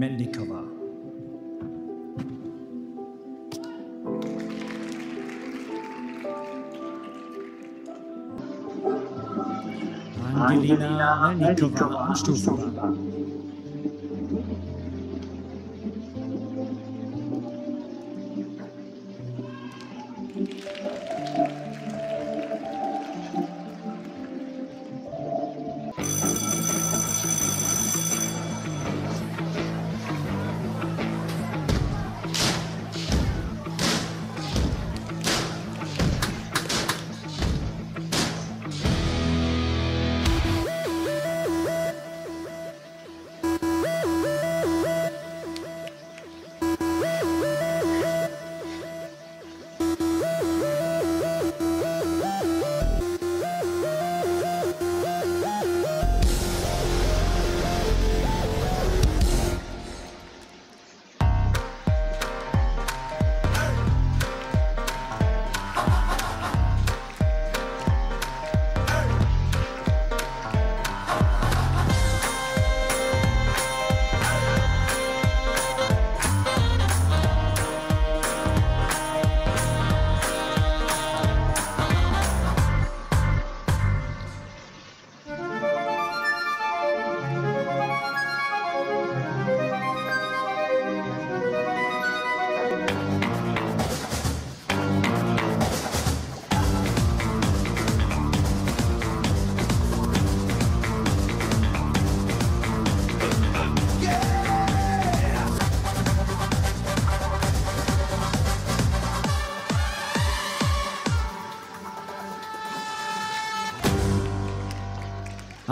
Melnikova. Angelina Melnikova am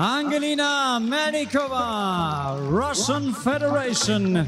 Angelina Melnikova, Russian Federation.